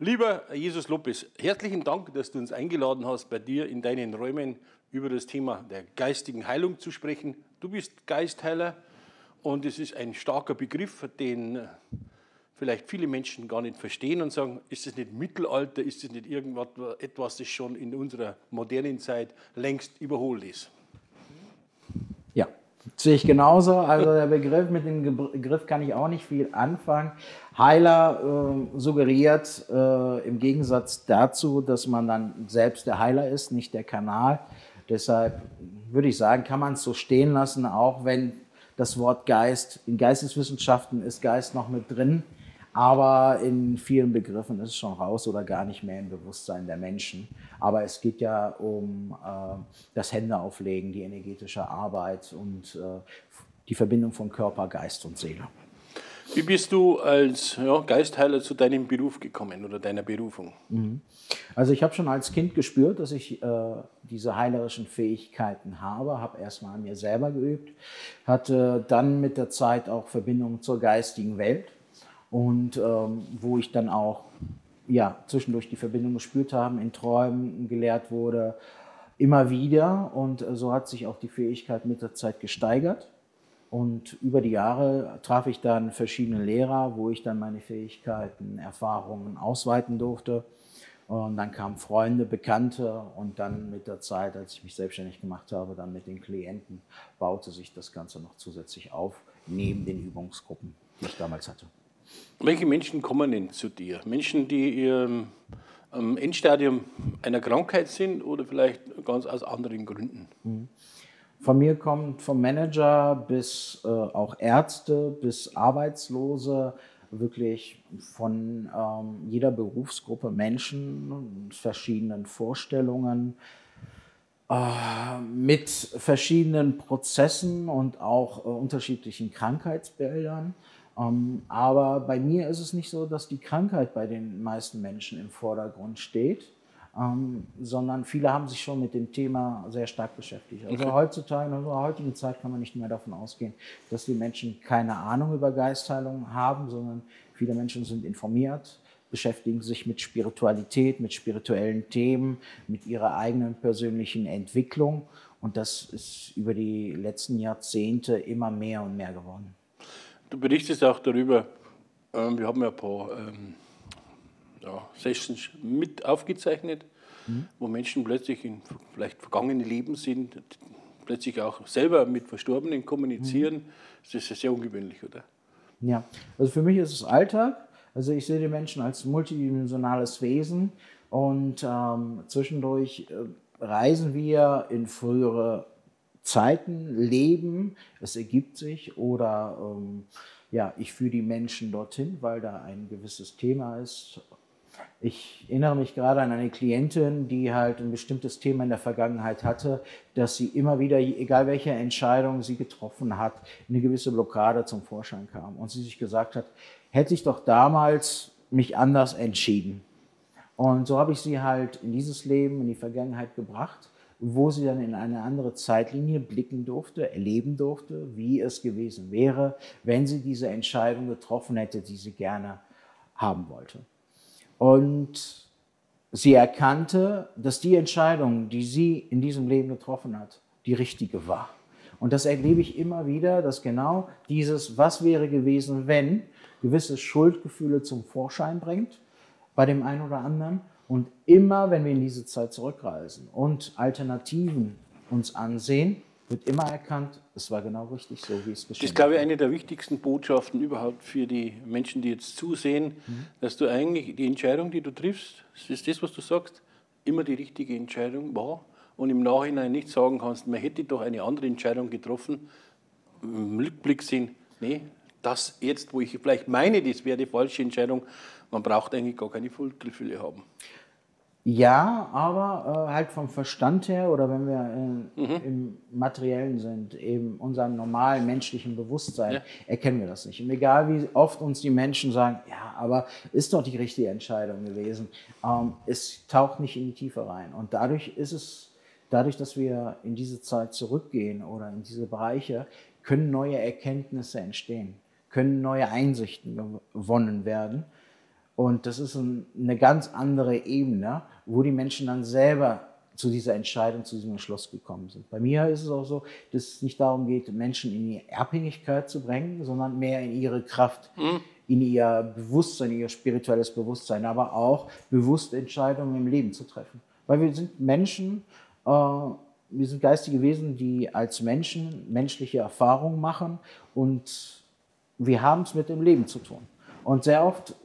Lieber Jesus Lopez, herzlichen Dank, dass du uns eingeladen hast, bei dir in deinen Räumen über das Thema der geistigen Heilung zu sprechen. Du bist Geistheiler und es ist ein starker Begriff, den vielleicht viele Menschen gar nicht verstehen und sagen, ist das nicht Mittelalter, ist das nicht irgendwas, das schon in unserer modernen Zeit längst überholt ist? Ja, sehe ich genauso. Also der Begriff, mit dem Begriff kann ich auch nicht viel anfangen. Heiler äh, suggeriert äh, im Gegensatz dazu, dass man dann selbst der Heiler ist, nicht der Kanal. Deshalb würde ich sagen, kann man es so stehen lassen, auch wenn das Wort Geist, in Geisteswissenschaften ist Geist noch mit drin. Aber in vielen Begriffen ist es schon raus oder gar nicht mehr im Bewusstsein der Menschen. Aber es geht ja um äh, das Händeauflegen, die energetische Arbeit und äh, die Verbindung von Körper, Geist und Seele. Wie bist du als ja, Geistheiler zu deinem Beruf gekommen oder deiner Berufung? Mhm. Also ich habe schon als Kind gespürt, dass ich äh, diese heilerischen Fähigkeiten habe, habe erstmal an mir selber geübt, hatte dann mit der Zeit auch Verbindung zur geistigen Welt und ähm, wo ich dann auch ja, zwischendurch die Verbindung gespürt habe, in Träumen gelehrt wurde, immer wieder. Und äh, so hat sich auch die Fähigkeit mit der Zeit gesteigert. Und über die Jahre traf ich dann verschiedene Lehrer, wo ich dann meine Fähigkeiten, Erfahrungen ausweiten durfte. Und dann kamen Freunde, Bekannte und dann mit der Zeit, als ich mich selbstständig gemacht habe, dann mit den Klienten, baute sich das Ganze noch zusätzlich auf, neben den Übungsgruppen, die ich damals hatte. Welche Menschen kommen denn zu dir? Menschen, die im Endstadium einer Krankheit sind oder vielleicht ganz aus anderen Gründen? Mhm. Von mir kommt vom Manager bis äh, auch Ärzte bis Arbeitslose, wirklich von ähm, jeder Berufsgruppe Menschen mit verschiedenen Vorstellungen, äh, mit verschiedenen Prozessen und auch äh, unterschiedlichen Krankheitsbildern. Ähm, aber bei mir ist es nicht so, dass die Krankheit bei den meisten Menschen im Vordergrund steht, ähm, sondern viele haben sich schon mit dem Thema sehr stark beschäftigt. Also okay. heutzutage, in unserer heutigen Zeit kann man nicht mehr davon ausgehen, dass die Menschen keine Ahnung über Geistheilung haben, sondern viele Menschen sind informiert, beschäftigen sich mit Spiritualität, mit spirituellen Themen, mit ihrer eigenen persönlichen Entwicklung. Und das ist über die letzten Jahrzehnte immer mehr und mehr geworden. Du berichtest auch darüber, ähm, wir haben ja ein paar ähm, ja, Sessions mit aufgezeichnet, mhm. wo Menschen plötzlich in vielleicht vergangene Leben sind, plötzlich auch selber mit Verstorbenen kommunizieren. Mhm. Das ist ja sehr ungewöhnlich, oder? Ja, also für mich ist es Alltag. Also ich sehe die Menschen als multidimensionales Wesen und ähm, zwischendurch äh, reisen wir in frühere Zeiten leben, es ergibt sich oder ähm, ja, ich führe die Menschen dorthin, weil da ein gewisses Thema ist. Ich erinnere mich gerade an eine Klientin, die halt ein bestimmtes Thema in der Vergangenheit hatte, dass sie immer wieder, egal welche Entscheidung sie getroffen hat, eine gewisse Blockade zum Vorschein kam. Und sie sich gesagt hat, hätte ich doch damals mich anders entschieden. Und so habe ich sie halt in dieses Leben, in die Vergangenheit gebracht wo sie dann in eine andere Zeitlinie blicken durfte, erleben durfte, wie es gewesen wäre, wenn sie diese Entscheidung getroffen hätte, die sie gerne haben wollte. Und sie erkannte, dass die Entscheidung, die sie in diesem Leben getroffen hat, die richtige war. Und das erlebe ich immer wieder, dass genau dieses, was wäre gewesen, wenn, gewisse Schuldgefühle zum Vorschein bringt bei dem einen oder anderen und immer, wenn wir in diese Zeit zurückreisen und Alternativen uns ansehen, wird immer erkannt, es war genau richtig so, wie es geschehen ist. Das ist, glaube ich, eine der wichtigsten Botschaften überhaupt für die Menschen, die jetzt zusehen, mhm. dass du eigentlich die Entscheidung, die du triffst, das ist das, was du sagst, immer die richtige Entscheidung war und im Nachhinein nicht sagen kannst, man hätte doch eine andere Entscheidung getroffen, im Rückblick sehen, nee, das jetzt, wo ich vielleicht meine, das wäre die falsche Entscheidung, man braucht eigentlich gar keine Schuldgefühle haben. Ja, aber äh, halt vom Verstand her oder wenn wir äh, mhm. im Materiellen sind, eben unserem normalen menschlichen Bewusstsein, ja. erkennen wir das nicht. Und egal wie oft uns die Menschen sagen, ja, aber ist doch die richtige Entscheidung gewesen, ähm, es taucht nicht in die Tiefe rein. Und dadurch ist es, dadurch, dass wir in diese Zeit zurückgehen oder in diese Bereiche, können neue Erkenntnisse entstehen, können neue Einsichten gewonnen werden Und das ist ein, eine ganz andere Ebene, wo die Menschen dann selber zu dieser Entscheidung, zu diesem Entschluss gekommen sind. Bei mir ist es auch so, dass es nicht darum geht, Menschen in die Abhängigkeit zu bringen, sondern mehr in ihre Kraft, mhm. in ihr Bewusstsein, ihr spirituelles Bewusstsein, aber auch bewusste Entscheidungen im Leben zu treffen. Weil wir sind Menschen, äh, wir sind geistige Wesen, die als Menschen menschliche Erfahrungen machen und wir haben es mit dem Leben zu tun. Und sehr oft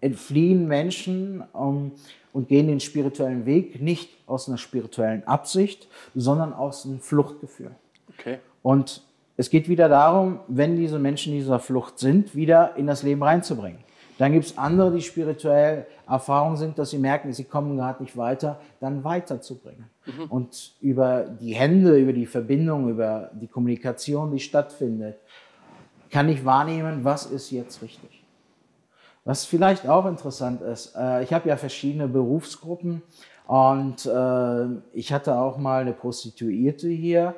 entfliehen Menschen um, und gehen den spirituellen Weg nicht aus einer spirituellen Absicht, sondern aus einem Fluchtgefühl. Okay. Und es geht wieder darum, wenn diese Menschen in dieser Flucht sind, wieder in das Leben reinzubringen. Dann gibt es andere, die spirituell Erfahrung sind, dass sie merken, sie kommen gerade nicht weiter, dann weiterzubringen. Mhm. Und über die Hände, über die Verbindung, über die Kommunikation, die stattfindet, kann ich wahrnehmen, was ist jetzt richtig. Was vielleicht auch interessant ist, äh, ich habe ja verschiedene Berufsgruppen und äh, ich hatte auch mal eine Prostituierte hier,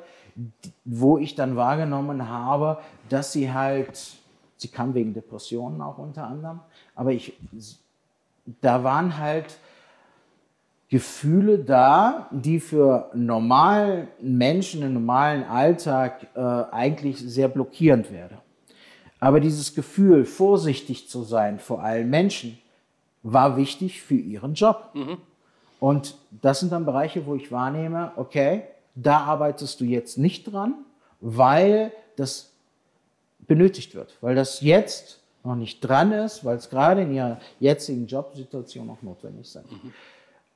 wo ich dann wahrgenommen habe, dass sie halt, sie kam wegen Depressionen auch unter anderem, aber ich, da waren halt Gefühle da, die für normalen Menschen im normalen Alltag äh, eigentlich sehr blockierend wären. Aber dieses Gefühl, vorsichtig zu sein vor allen Menschen, war wichtig für ihren Job. Mhm. Und das sind dann Bereiche, wo ich wahrnehme, okay, da arbeitest du jetzt nicht dran, weil das benötigt wird, weil das jetzt noch nicht dran ist, weil es gerade in ihrer jetzigen Jobsituation auch notwendig ist. Mhm.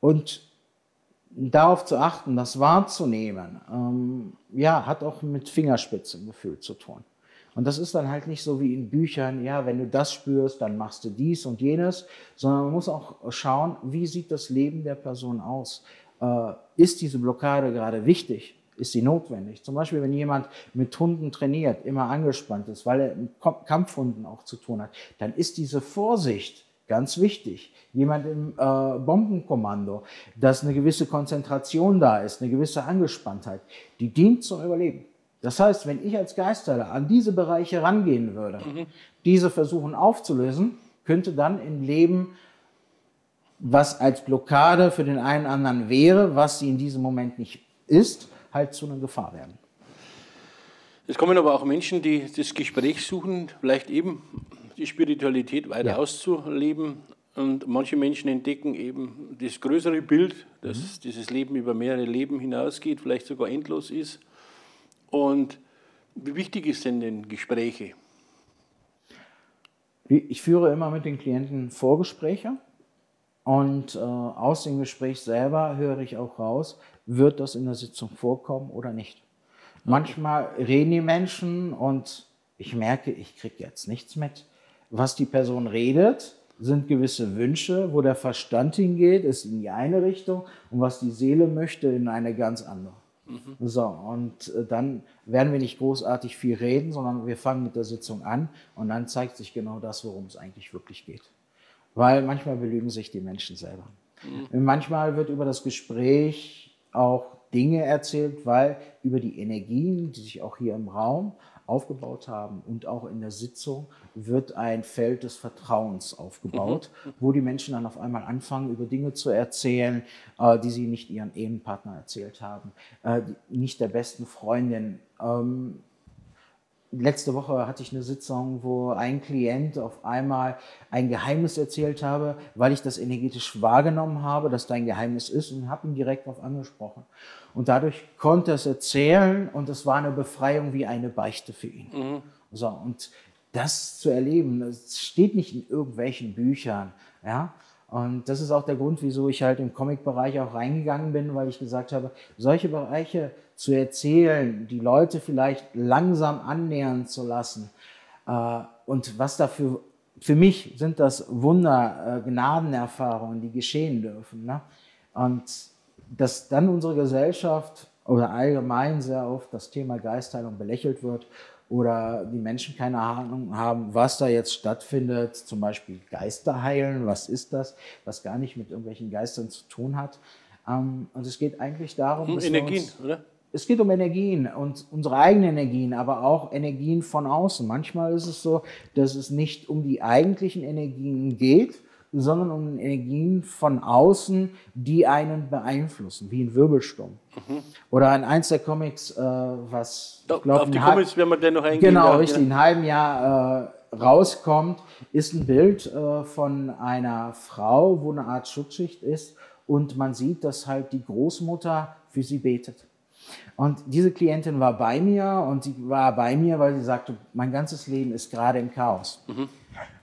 Und darauf zu achten, das wahrzunehmen, ähm, ja, hat auch mit Fingerspitzengefühl zu tun. Und das ist dann halt nicht so wie in Büchern, ja, wenn du das spürst, dann machst du dies und jenes, sondern man muss auch schauen, wie sieht das Leben der Person aus? Äh, ist diese Blockade gerade wichtig? Ist sie notwendig? Zum Beispiel, wenn jemand mit Hunden trainiert, immer angespannt ist, weil er mit Kampfhunden auch zu tun hat, dann ist diese Vorsicht ganz wichtig. Jemand im äh, Bombenkommando, dass eine gewisse Konzentration da ist, eine gewisse Angespanntheit, die dient zum Überleben. Das heißt, wenn ich als Geisterler an diese Bereiche rangehen würde, mhm. diese versuchen aufzulösen, könnte dann im Leben, was als Blockade für den einen anderen wäre, was sie in diesem Moment nicht ist, halt zu einer Gefahr werden. Es kommen aber auch Menschen, die das Gespräch suchen, vielleicht eben die Spiritualität weiter ja. auszuleben. Und manche Menschen entdecken eben das größere Bild, dass mhm. dieses Leben über mehrere Leben hinausgeht, vielleicht sogar endlos ist. Und wie wichtig sind denn Gespräche? Ich führe immer mit den Klienten Vorgespräche und äh, aus dem Gespräch selber höre ich auch raus, wird das in der Sitzung vorkommen oder nicht. Manchmal reden die Menschen und ich merke, ich kriege jetzt nichts mit. Was die Person redet, sind gewisse Wünsche, wo der Verstand hingeht, ist in die eine Richtung und was die Seele möchte, in eine ganz andere. Mhm. So, und äh, dann werden wir nicht großartig viel reden, sondern wir fangen mit der Sitzung an und dann zeigt sich genau das, worum es eigentlich wirklich geht. Weil manchmal belügen sich die Menschen selber. Mhm. Manchmal wird über das Gespräch auch Dinge erzählt, weil über die Energien, die sich auch hier im Raum aufgebaut haben und auch in der Sitzung wird ein Feld des Vertrauens aufgebaut, mhm. wo die Menschen dann auf einmal anfangen, über Dinge zu erzählen, äh, die sie nicht ihren Ehepartner erzählt haben, äh, nicht der besten Freundin. Ähm, letzte Woche hatte ich eine Sitzung, wo ein Klient auf einmal ein Geheimnis erzählt habe, weil ich das energetisch wahrgenommen habe, dass da ein Geheimnis ist und habe ihn direkt darauf angesprochen. Und dadurch konnte er es erzählen und es war eine Befreiung wie eine Beichte für ihn. Mhm. So, und das zu erleben, das steht nicht in irgendwelchen Büchern. Ja? Und das ist auch der Grund, wieso ich halt im Comic-Bereich auch reingegangen bin, weil ich gesagt habe, solche Bereiche zu erzählen, die Leute vielleicht langsam annähern zu lassen. Äh, und was dafür, für mich sind das Wunder, äh, Gnadenerfahrungen, die geschehen dürfen. Ne? Und dass dann unsere Gesellschaft oder allgemein sehr oft das Thema Geistheilung belächelt wird oder die Menschen keine Ahnung haben, was da jetzt stattfindet, zum Beispiel Geister heilen, was ist das, was gar nicht mit irgendwelchen Geistern zu tun hat. Ähm, und es geht eigentlich darum, um Energien, uns, oder? Es geht um Energien und unsere eigenen Energien, aber auch Energien von außen. Manchmal ist es so, dass es nicht um die eigentlichen Energien geht, sondern um Energien von außen, die einen beeinflussen, wie ein Wirbelsturm. Mhm. Oder in eins der Comics, äh, was ich glaub, auf die Comics werden wir noch eingehen. Genau, da, richtig, ja. in einem halben Jahr äh, rauskommt, ist ein Bild äh, von einer Frau, wo eine Art Schutzschicht ist und man sieht, dass halt die Großmutter für sie betet. Und diese Klientin war bei mir und sie war bei mir, weil sie sagte, mein ganzes Leben ist gerade im Chaos. Mhm.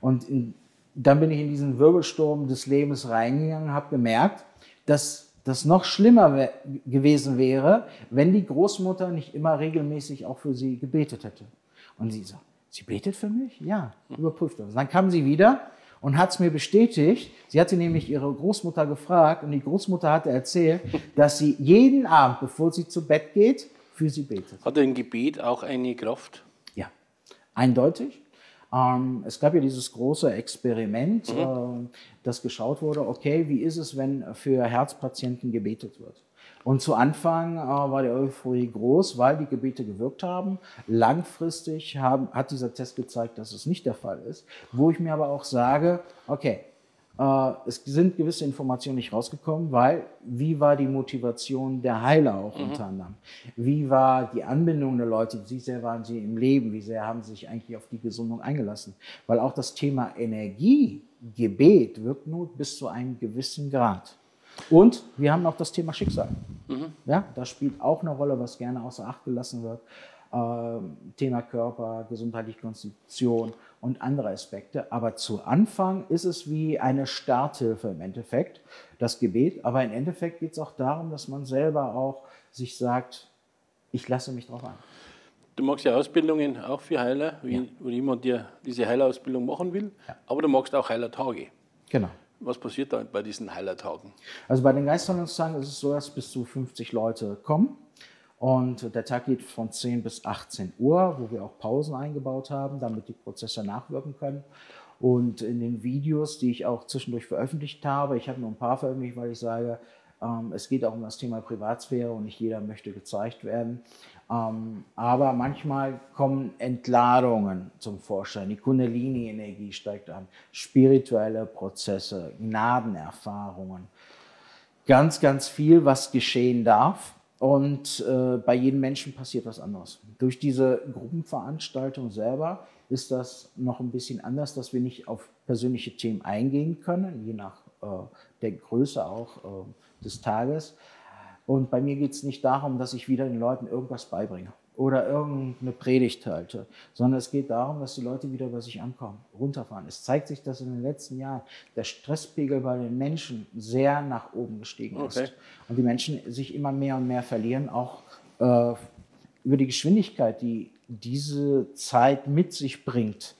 Und in, dann bin ich in diesen Wirbelsturm des Lebens reingegangen, habe gemerkt, dass das noch schlimmer gewesen wäre, wenn die Großmutter nicht immer regelmäßig auch für sie gebetet hätte. Und sie sagt, sie betet für mich? Ja, überprüft das. Dann kam sie wieder und hat es mir bestätigt. Sie hatte nämlich ihre Großmutter gefragt und die Großmutter hatte erzählt, dass sie jeden Abend, bevor sie zu Bett geht, für sie betet. Hat ein Gebet auch eine Kraft? Ja, eindeutig. Ähm, es gab ja dieses große Experiment, mhm. äh, das geschaut wurde, okay, wie ist es, wenn für Herzpatienten gebetet wird? Und zu Anfang äh, war die Euphorie groß, weil die Gebete gewirkt haben. Langfristig haben, hat dieser Test gezeigt, dass es nicht der Fall ist. Wo ich mir aber auch sage, okay, äh, es sind gewisse Informationen nicht rausgekommen, weil wie war die Motivation der Heiler auch mhm. unter anderem? Wie war die Anbindung der Leute? Wie sehr waren sie im Leben? Wie sehr haben sie sich eigentlich auf die Gesundung eingelassen? Weil auch das Thema Energie, Gebet wirkt nur bis zu einem gewissen Grad. Und wir haben auch das Thema Schicksal. Mhm. Ja, das spielt auch eine Rolle, was gerne außer Acht gelassen wird. Ähm, Thema Körper, gesundheitliche Konstitution und andere Aspekte. Aber zu Anfang ist es wie eine Starthilfe im Endeffekt, das Gebet. Aber im Endeffekt geht es auch darum, dass man selber auch sich sagt, ich lasse mich darauf ein. Du machst ja Ausbildungen auch für Heiler, wie, ja. wo jemand dir diese Heilerausbildung machen will, ja. aber du machst auch Heilertage. Genau. Was passiert da bei diesen Heilertagen? Also bei den Geistverhandlungstagen ist es so, dass bis zu 50 Leute kommen. Und der Tag geht von 10 bis 18 Uhr, wo wir auch Pausen eingebaut haben, damit die Prozesse nachwirken können. Und in den Videos, die ich auch zwischendurch veröffentlicht habe, ich habe nur ein paar veröffentlicht, weil ich sage, es geht auch um das Thema Privatsphäre und nicht jeder möchte gezeigt werden. Ähm, aber manchmal kommen Entladungen zum Vorschein. Die Kundalini-Energie steigt an, spirituelle Prozesse, Gnadenerfahrungen. Ganz, ganz viel, was geschehen darf. Und äh, bei jedem Menschen passiert was anderes. Durch diese Gruppenveranstaltung selber ist das noch ein bisschen anders, dass wir nicht auf persönliche Themen eingehen können, je nach äh, der Größe auch äh, des Tages. Und bei mir geht es nicht darum, dass ich wieder den Leuten irgendwas beibringe oder irgendeine Predigt halte, sondern es geht darum, dass die Leute wieder bei sich ankommen, runterfahren. Es zeigt sich, dass in den letzten Jahren der Stresspegel bei den Menschen sehr nach oben gestiegen okay. ist und die Menschen sich immer mehr und mehr verlieren, auch äh, über die Geschwindigkeit, die diese Zeit mit sich bringt,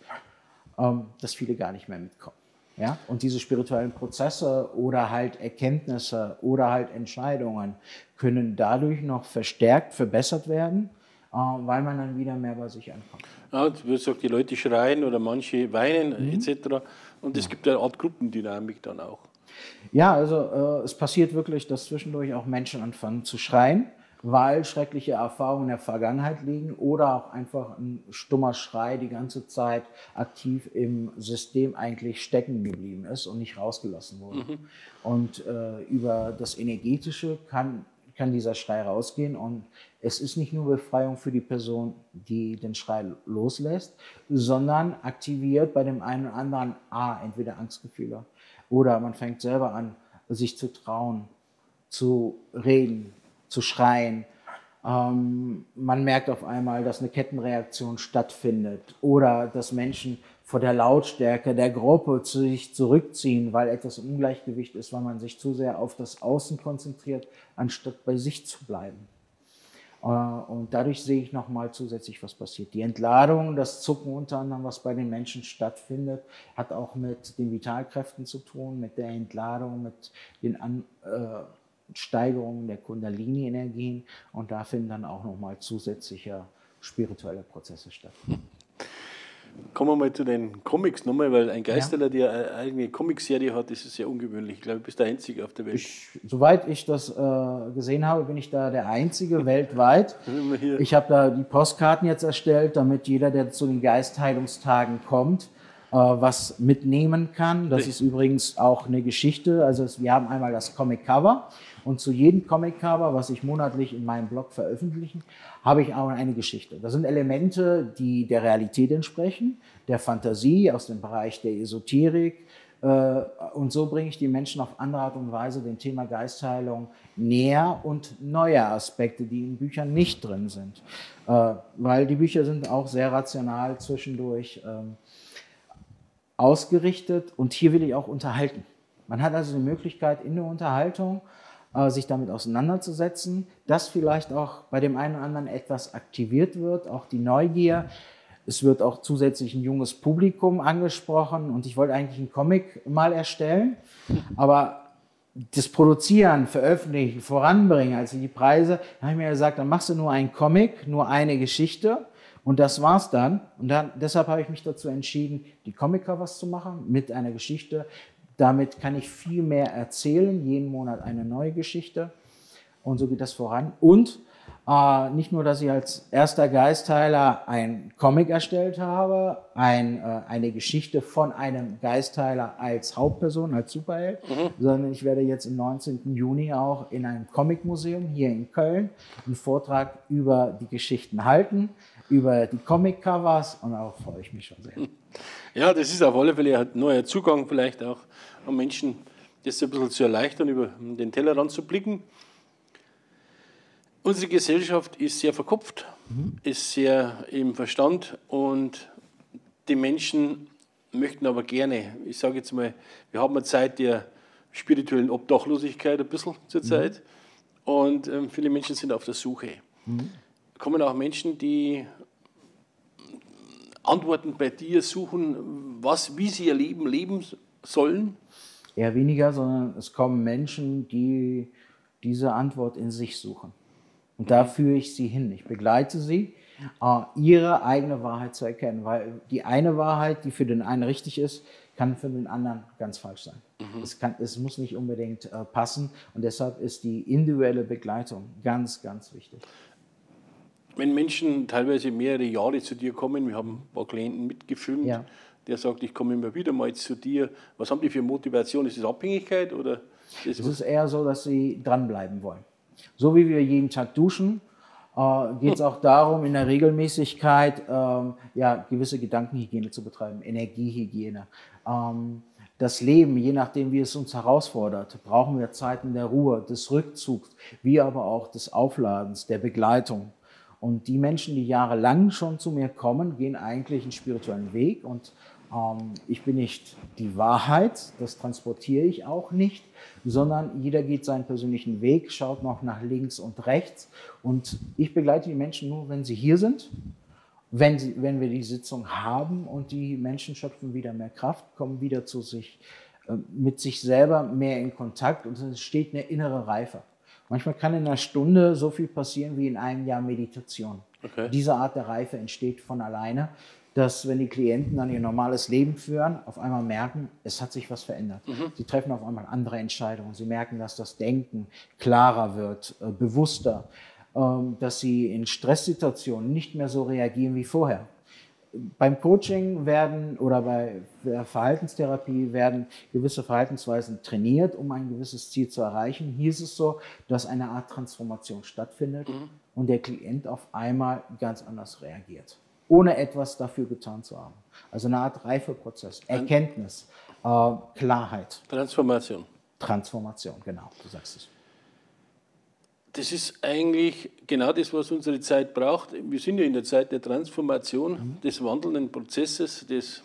ähm, dass viele gar nicht mehr mitkommen. Ja? Und diese spirituellen Prozesse oder halt Erkenntnisse oder halt Entscheidungen können dadurch noch verstärkt, verbessert werden, äh, weil man dann wieder mehr bei sich ankommt. Ja, du sagst, die Leute schreien oder manche weinen mhm. etc. Und es ja. gibt eine Art Gruppendynamik dann auch. Ja, also äh, es passiert wirklich, dass zwischendurch auch Menschen anfangen zu schreien weil schreckliche Erfahrungen in der Vergangenheit liegen oder auch einfach ein stummer Schrei die ganze Zeit aktiv im System eigentlich stecken geblieben ist und nicht rausgelassen wurde. Mhm. Und äh, über das Energetische kann, kann dieser Schrei rausgehen und es ist nicht nur Befreiung für die Person, die den Schrei loslässt, sondern aktiviert bei dem einen oder anderen A, entweder Angstgefühle oder man fängt selber an, sich zu trauen, zu reden, zu schreien. Ähm, man merkt auf einmal, dass eine Kettenreaktion stattfindet oder dass Menschen vor der Lautstärke der Gruppe zu sich zurückziehen, weil etwas im Ungleichgewicht ist, weil man sich zu sehr auf das Außen konzentriert, anstatt bei sich zu bleiben. Äh, und dadurch sehe ich nochmal zusätzlich, was passiert. Die Entladung, das Zucken unter anderem, was bei den Menschen stattfindet, hat auch mit den Vitalkräften zu tun, mit der Entladung, mit den An äh, Steigerung der Kundalini-Energien und da finden dann auch nochmal zusätzliche spirituelle Prozesse statt. Kommen wir mal zu den Comics nochmal, weil ein Geisterler, ja. der eine eigene Comicserie hat, ist sehr ungewöhnlich. Ich glaube, du bist der Einzige auf der Welt. Ich, soweit ich das äh, gesehen habe, bin ich da der Einzige weltweit. Ich habe da die Postkarten jetzt erstellt, damit jeder, der zu den Geistheilungstagen kommt, was mitnehmen kann. Das ist übrigens auch eine Geschichte. Also wir haben einmal das Comic Cover und zu jedem Comic Cover, was ich monatlich in meinem Blog veröffentliche, habe ich auch eine Geschichte. Das sind Elemente, die der Realität entsprechen, der Fantasie aus dem Bereich der Esoterik, äh, und so bringe ich die Menschen auf andere Art und Weise dem Thema Geistheilung näher und neue Aspekte, die in Büchern nicht drin sind. Äh, weil die Bücher sind auch sehr rational zwischendurch ähm, ausgerichtet und hier will ich auch unterhalten. Man hat also die Möglichkeit in der Unterhaltung äh, sich damit auseinanderzusetzen, dass vielleicht auch bei dem einen oder anderen etwas aktiviert wird, auch die Neugier, es wird auch zusätzlich ein junges Publikum angesprochen und ich wollte eigentlich einen Comic mal erstellen, aber das Produzieren, Veröffentlichen, Voranbringen, also die Preise, da habe ich mir gesagt, dann machst du nur einen Comic, nur eine Geschichte und das war's dann. Und dann, deshalb habe ich mich dazu entschieden, die Comic-Covers zu machen mit einer Geschichte. Damit kann ich viel mehr erzählen, jeden Monat eine neue Geschichte und so geht das voran. Und äh, nicht nur, dass ich als erster Geistheiler ein Comic erstellt habe, ein, äh, eine Geschichte von einem Geistheiler als Hauptperson, als Superheld, mhm. sondern ich werde jetzt am 19. Juni auch in einem Comicmuseum hier in Köln einen Vortrag über die Geschichten halten, über die Comic-Covers und darauf freue ich mich schon sehr. Ja, das ist auf alle Fälle ein neuer Zugang vielleicht auch, um Menschen das ein bisschen zu erleichtern, über den Tellerrand zu blicken. Unsere Gesellschaft ist sehr verkopft, mhm. ist sehr im Verstand und die Menschen möchten aber gerne, ich sage jetzt mal, wir haben eine Zeit der spirituellen Obdachlosigkeit ein bisschen zur mhm. Zeit und ähm, viele Menschen sind auf der Suche. Mhm. Kommen auch Menschen, die Antworten bei dir suchen, was, wie sie ihr Leben leben sollen? Eher weniger, sondern es kommen Menschen, die diese Antwort in sich suchen. Und da führe ich sie hin. Ich begleite sie, äh, ihre eigene Wahrheit zu erkennen, weil die eine Wahrheit, die für den einen richtig ist, kann für den anderen ganz falsch sein. Mhm. Es, kann, es muss nicht unbedingt äh, passen und deshalb ist die individuelle Begleitung ganz, ganz wichtig. Wenn Menschen teilweise mehrere Jahre zu dir kommen, wir haben ein paar Klienten mitgefilmt, ja. der sagt, ich komme immer wieder mal zu dir. Was haben die für Motivation? Ist es Abhängigkeit oder? es ist eher so, dass sie dranbleiben wollen. So wie wir jeden Tag duschen, äh, geht es auch darum, in der Regelmäßigkeit ähm, ja, gewisse Gedankenhygiene zu betreiben, Energiehygiene. Ähm, das Leben, je nachdem, wie es uns herausfordert, brauchen wir Zeiten der Ruhe, des Rückzugs, wie aber auch des Aufladens, der Begleitung. Und die Menschen, die jahrelang schon zu mir kommen, gehen eigentlich einen spirituellen Weg und ähm, ich bin nicht die Wahrheit, das transportiere ich auch nicht, sondern jeder geht seinen persönlichen Weg, schaut noch nach links und rechts. Und ich begleite die Menschen nur, wenn sie hier sind, wenn, sie, wenn wir die Sitzung haben und die Menschen schöpfen wieder mehr Kraft, kommen wieder zu sich, äh, mit sich selber mehr in Kontakt und es entsteht eine innere Reife. Manchmal kann in einer Stunde so viel passieren wie in einem Jahr Meditation. Okay. Diese Art der Reife entsteht von alleine dass wenn die Klienten dann ihr normales Leben führen, auf einmal merken, es hat sich was verändert. Mhm. Sie treffen auf einmal andere Entscheidungen. Sie merken, dass das Denken klarer wird, äh, bewusster, ähm, dass sie in Stresssituationen nicht mehr so reagieren wie vorher. Beim Coaching werden oder bei Verhaltenstherapie werden gewisse Verhaltensweisen trainiert, um ein gewisses Ziel zu erreichen. Hier ist es so, dass eine Art Transformation stattfindet mhm. und der Klient auf einmal ganz anders reagiert ohne etwas dafür getan zu haben. Also eine Art Reifeprozess, Erkenntnis, äh, Klarheit. Transformation. Transformation, genau, du sagst es. Das ist eigentlich genau das, was unsere Zeit braucht. Wir sind ja in der Zeit der Transformation, mhm. des wandelnden Prozesses, des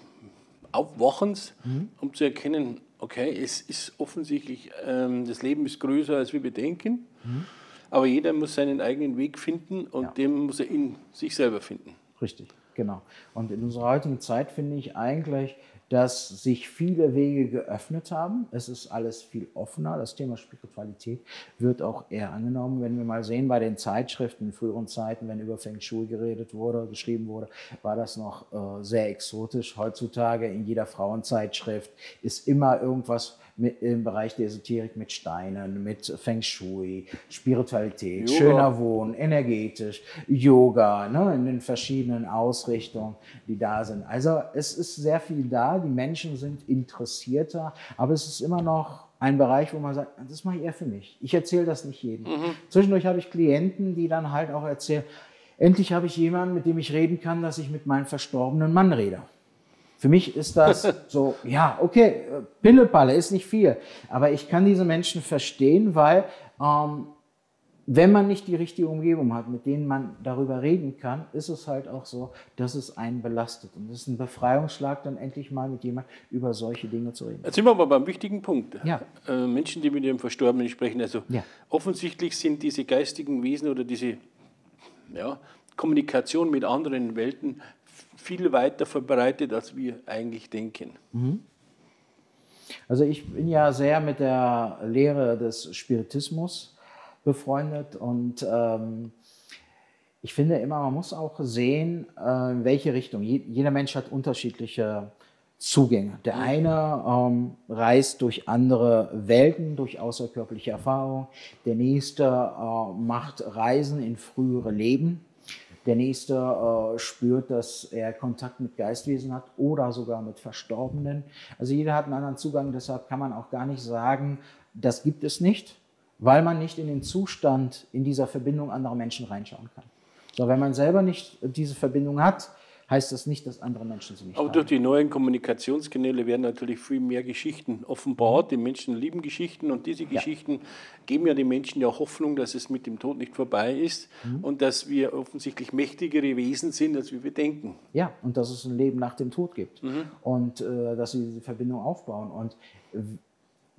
Aufwachens, mhm. um zu erkennen, okay, es ist offensichtlich, ähm, das Leben ist größer, als wir bedenken, mhm. aber jeder muss seinen eigenen Weg finden und ja. den muss er in sich selber finden. Richtig, genau. Und in unserer heutigen Zeit finde ich eigentlich, dass sich viele Wege geöffnet haben. Es ist alles viel offener. Das Thema Spiritualität wird auch eher angenommen. Wenn wir mal sehen bei den Zeitschriften in früheren Zeiten, wenn über Feng Shui geredet wurde, geschrieben wurde, war das noch äh, sehr exotisch. Heutzutage in jeder Frauenzeitschrift ist immer irgendwas mit, im Bereich der Esoterik mit Steinen, mit Feng Shui, Spiritualität, Yoga. schöner Wohnen, energetisch, Yoga, ne, in den verschiedenen Ausrichtungen, die da sind. Also es ist sehr viel da, die Menschen sind interessierter, aber es ist immer noch ein Bereich, wo man sagt, das mache ich eher für mich. Ich erzähle das nicht jedem. Mhm. Zwischendurch habe ich Klienten, die dann halt auch erzählen, endlich habe ich jemanden, mit dem ich reden kann, dass ich mit meinem verstorbenen Mann rede. Für mich ist das so, ja, okay, Pillepalle ist nicht viel, aber ich kann diese Menschen verstehen, weil ähm, wenn man nicht die richtige Umgebung hat, mit denen man darüber reden kann, ist es halt auch so, dass es einen belastet. Und es ist ein Befreiungsschlag, dann endlich mal mit jemandem über solche Dinge zu reden. Jetzt sind wir aber beim wichtigen Punkt. Ja. Äh, Menschen, die mit ihrem Verstorbenen sprechen. Also ja. offensichtlich sind diese geistigen Wesen oder diese ja, Kommunikation mit anderen Welten viel weiter verbreitet, als wir eigentlich denken. Mhm. Also ich bin ja sehr mit der Lehre des Spiritismus befreundet und ähm, ich finde immer, man muss auch sehen, äh, in welche Richtung. jeder Mensch hat unterschiedliche Zugänge. Der eine ähm, reist durch andere Welten, durch außerkörperliche Erfahrungen. Der nächste äh, macht Reisen in frühere Leben. Der nächste äh, spürt, dass er Kontakt mit Geistwesen hat oder sogar mit Verstorbenen. Also jeder hat einen anderen Zugang, deshalb kann man auch gar nicht sagen, das gibt es nicht weil man nicht in den Zustand in dieser Verbindung anderer Menschen reinschauen kann. So, wenn man selber nicht diese Verbindung hat, heißt das nicht, dass andere Menschen sie nicht Aber haben. durch die neuen Kommunikationskanäle werden natürlich viel mehr Geschichten offenbart. Die Menschen lieben Geschichten und diese Geschichten ja. geben ja den Menschen ja Hoffnung, dass es mit dem Tod nicht vorbei ist mhm. und dass wir offensichtlich mächtigere Wesen sind, als wir denken. Ja, und dass es ein Leben nach dem Tod gibt mhm. und äh, dass sie diese Verbindung aufbauen. Und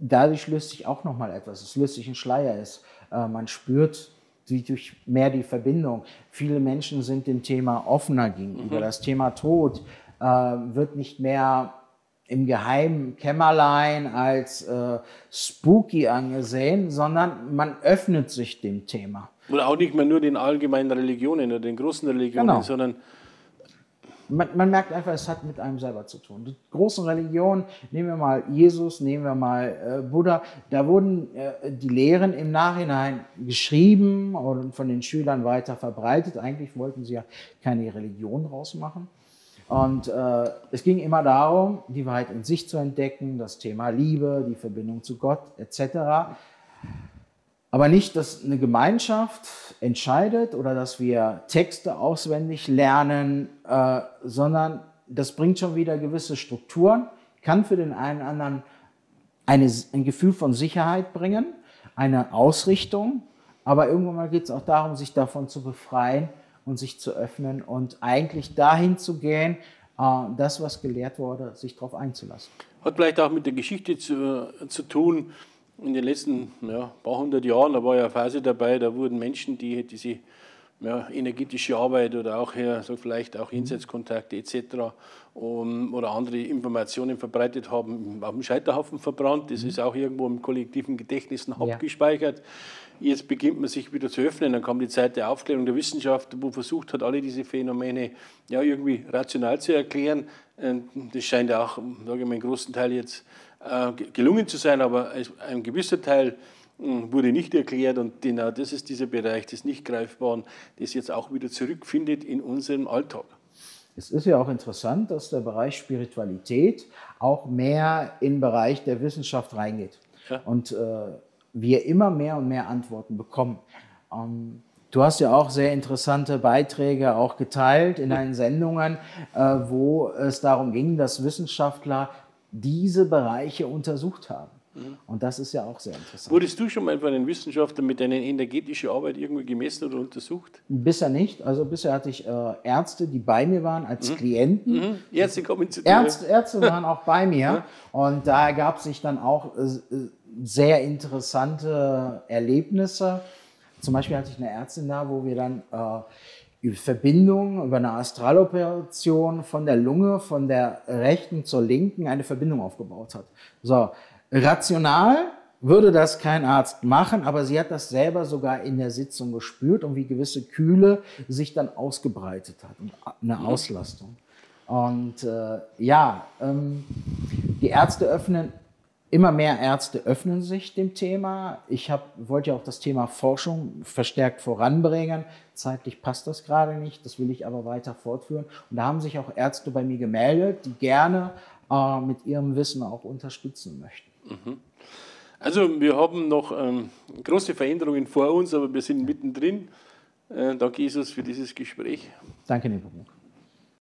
dadurch löst sich auch nochmal etwas. Es löst sich ein Schleier. Es, äh, man spürt durch mehr die Verbindung. Viele Menschen sind dem Thema offener gegenüber. Mhm. Das Thema Tod äh, wird nicht mehr im geheimen Kämmerlein als äh, spooky angesehen, sondern man öffnet sich dem Thema. Oder auch nicht mehr nur den allgemeinen Religionen oder den großen Religionen, genau. sondern man, man, merkt einfach, es hat mit einem selber zu tun. Die großen Religionen, nehmen wir mal Jesus, nehmen wir mal äh, Buddha, da wurden äh, die Lehren im Nachhinein geschrieben und von den Schülern weiter verbreitet. Eigentlich wollten sie ja keine Religion draus machen. Und äh, es ging immer darum, die Wahrheit in sich zu entdecken, das Thema Liebe, die Verbindung zu Gott etc. Aber nicht, dass eine Gemeinschaft entscheidet oder dass wir Texte auswendig lernen, äh, sondern das bringt schon wieder gewisse Strukturen, kann für den einen anderen eine, ein Gefühl von Sicherheit bringen, eine Ausrichtung, aber irgendwann mal geht es auch darum, sich davon zu befreien und sich zu öffnen und eigentlich dahin zu gehen, äh, das, was gelehrt wurde, sich darauf einzulassen. Hat vielleicht auch mit der Geschichte zu, zu tun, in den letzten ja, paar hundert Jahren, da war ja eine Phase dabei, da wurden Menschen, die diese ja, energetische Arbeit oder auch hier, so vielleicht auch Jenseitskontakte etc. Um, oder andere Informationen verbreitet haben, auf dem Scheiterhaufen verbrannt. Das mhm. ist auch irgendwo im kollektiven Gedächtnis noch ja. abgespeichert. Jetzt beginnt man sich wieder zu öffnen, dann kam die Zeit der Aufklärung der Wissenschaft, wo versucht hat, alle diese Phänomene ja, irgendwie rational zu erklären. Das scheint auch, sage ich mal, in großen Teil jetzt gelungen zu sein, aber ein gewisser Teil hm, wurde nicht erklärt und genau das ist dieser Bereich des Nicht-Greifbaren, das jetzt auch wieder zurückfindet in unserem Alltag. Es ist ja auch interessant, dass der Bereich Spiritualität auch mehr in den Bereich der Wissenschaft reingeht ja. und äh, wir immer mehr und mehr Antworten bekommen. Ähm, Du hast ja auch sehr interessante Beiträge auch geteilt in deinen Sendungen, äh, wo es darum ging, dass Wissenschaftler diese Bereiche untersucht haben. Mhm. Und das ist ja auch sehr interessant. Wurdest du schon mal von einem Wissenschaftler mit deiner energetischen Arbeit irgendwie gemessen oder untersucht? Bisher nicht. Also bisher hatte ich äh, Ärzte, die bei mir waren als mhm. Klienten. Mhm. Ärzte kommen zu dir. Ärzte, Ärzte waren auch bei mir. Und da gab sich dann auch äh, sehr interessante Erlebnisse. Zum Beispiel hatte ich eine Ärztin da, wo wir dann äh, Verbindung, über eine Astraloperation von der Lunge, von der rechten zur linken eine Verbindung aufgebaut hat. So, rational würde das kein Arzt machen, aber sie hat das selber sogar in der Sitzung gespürt und wie gewisse Kühle sich dann ausgebreitet hat, eine mhm. Auslastung. Und äh, ja, ähm, die Ärzte öffnen Immer mehr Ärzte öffnen sich dem Thema. Ich hab, wollte ja auch das Thema Forschung verstärkt voranbringen. Zeitlich passt das gerade nicht, das will ich aber weiter fortführen. Und da haben sich auch Ärzte bei mir gemeldet, die gerne äh, mit ihrem Wissen auch unterstützen möchten. Mhm. Also wir haben noch ähm, große Veränderungen vor uns, aber wir sind mittendrin. Äh, danke Jesus für dieses Gespräch. Danke, Nepomuk.